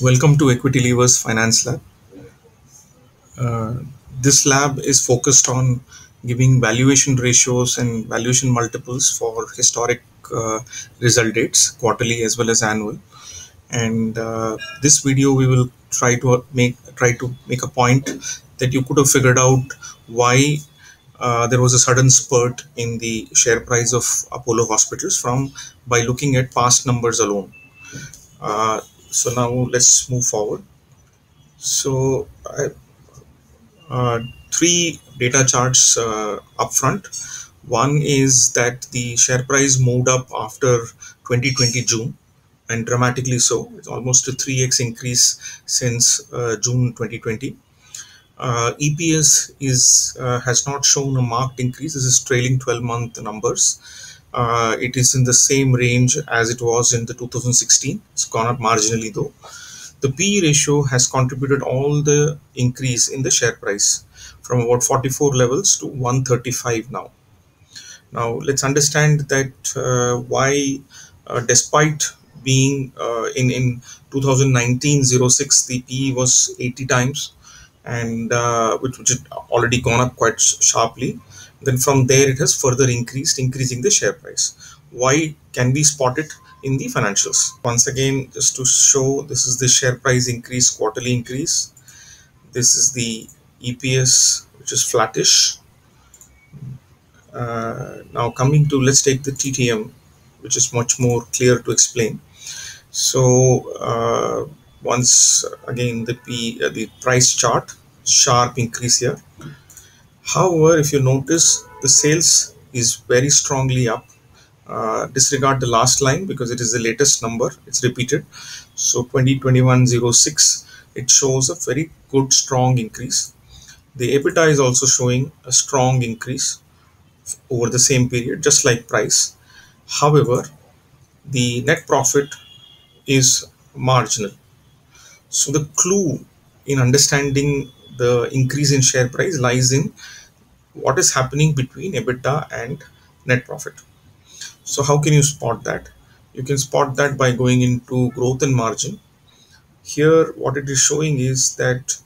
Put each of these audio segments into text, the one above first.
Welcome to Equity Levers Finance Lab. Uh, this lab is focused on giving valuation ratios and valuation multiples for historic uh, result dates, quarterly as well as annual. And uh, this video, we will try to make try to make a point that you could have figured out why uh, there was a sudden spurt in the share price of Apollo Hospitals from by looking at past numbers alone. Uh, so now let's move forward. So I, uh, three data charts uh, up front. One is that the share price moved up after 2020 June and dramatically so. It's almost a 3x increase since uh, June 2020. Uh, EPS is uh, has not shown a marked increase. This is trailing 12 month numbers. Uh, it is in the same range as it was in the 2016. It's gone up marginally though. The P ratio has contributed all the increase in the share price from about 44 levels to 135 now. Now let's understand that uh, why, uh, despite being uh, in in 2019 06 the PE was 80 times and uh, which, which had already gone up quite sharply then from there it has further increased increasing the share price. Why can we spot it in the financials? Once again just to show this is the share price increase quarterly increase. This is the eps which is flattish. Uh, now coming to let's take the ttm which is much more clear to explain. So uh, once again the p uh, the price chart sharp increase here however if you notice the sales is very strongly up. Uh, disregard the last line because it is the latest number. It's repeated. So 2021-06 it shows a very good strong increase. The ebitda is also showing a strong increase over the same period just like price. However the net profit is marginal. So the clue in understanding the increase in share price lies in what is happening between EBITDA and net profit. So how can you spot that? You can spot that by going into growth and margin. Here, what it is showing is that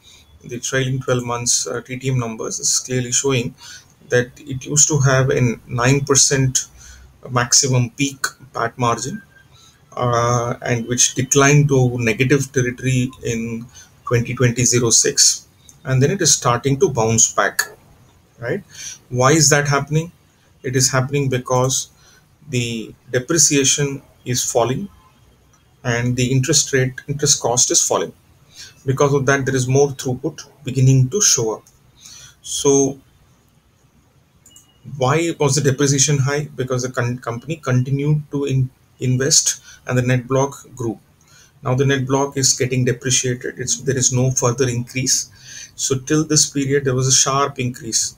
the trailing 12 months uh, TTM numbers is clearly showing that it used to have a 9% maximum peak PAT margin uh, and which declined to negative territory in 2020-06 and then it is starting to bounce back right? Why is that happening? It is happening because the depreciation is falling and the interest rate interest cost is falling. Because of that there is more throughput beginning to show up. So why was the depreciation high? Because the con- company continued to in- invest and the net block grew now the net block is getting depreciated. It's there is no further increase. So till this period there was a sharp increase.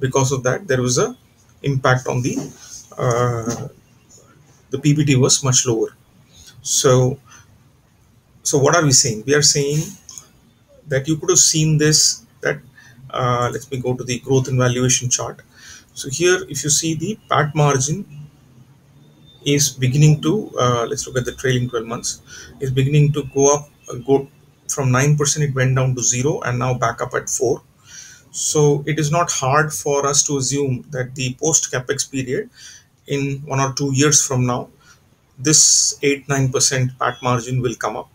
Because of that there was a impact on the uh, the pbt was much lower. So so what are we saying? We are saying that you could have seen this that uh, let me go to the growth and valuation chart. So here if you see the pat margin is beginning to uh, let's look at the trailing 12 months is beginning to go up uh, go from 9% it went down to 0 and now back up at 4 so it is not hard for us to assume that the post capex period in one or two years from now this 8 9% pat margin will come up.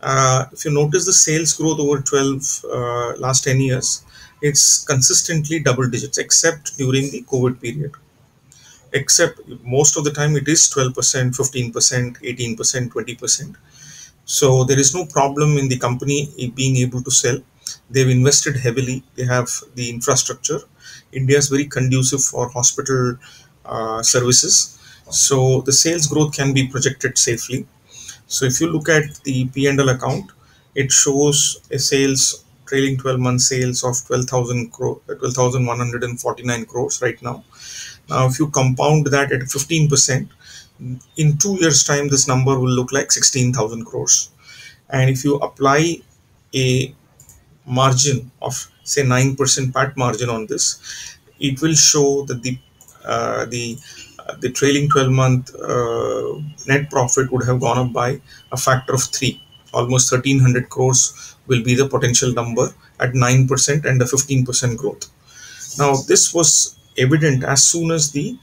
Uh, if you notice the sales growth over 12 uh, last 10 years it's consistently double digits except during the covid period except most of the time it is 12% 15% 18% 20% so there is no problem in the company being able to sell. They've invested heavily. They have the infrastructure. India is very conducive for hospital uh, services. So the sales growth can be projected safely. So if you look at the p&l account it shows a sales trailing 12 month sales of 12000 crore 12149 crores right now now, if you compound that at 15%, in two years' time, this number will look like 16,000 crores. And if you apply a margin of say 9% PAT margin on this, it will show that the uh, the uh, the trailing 12 month uh, net profit would have gone up by a factor of three almost 1300 crores will be the potential number at 9% and a 15% growth. Now, this was evident as soon as the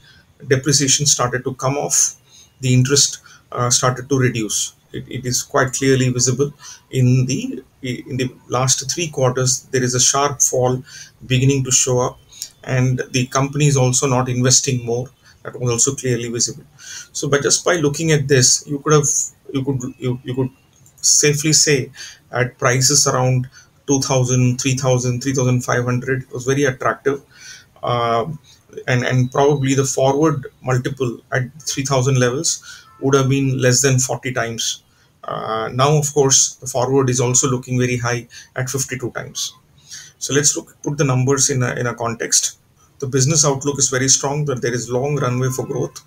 depreciation started to come off, the interest uh, started to reduce. It, it is quite clearly visible in the in the last three quarters. There is a sharp fall beginning to show up, and the company is also not investing more. That was also clearly visible. So, but just by looking at this, you could have you could you, you could safely say at prices around 2000 3000 3500 it was very attractive and and probably the forward multiple at 3000 levels would have been less than 40 times. Uh, now of course the forward is also looking very high at 52 times. So let's look put the numbers in a, in a context. The business outlook is very strong that there is long runway for growth.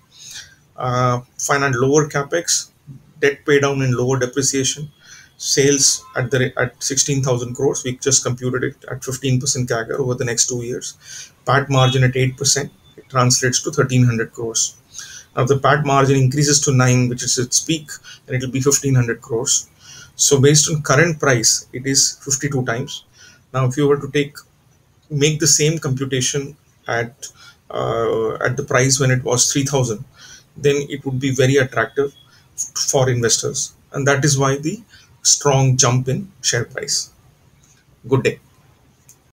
Uh, finance lower capex debt pay down and lower depreciation sales at the at 16000 crores. We just computed it at 15% CAGR over the next 2 years. PAT margin at 8% it translates to 1300 crores. Now the PAT margin increases to 9 which is its peak and it will be 1500 crores. So based on current price it is 52 times. Now if you were to take make the same computation at uh, at the price when it was 3000 then it would be very attractive for investors. And that is why the strong jump in share price. Good day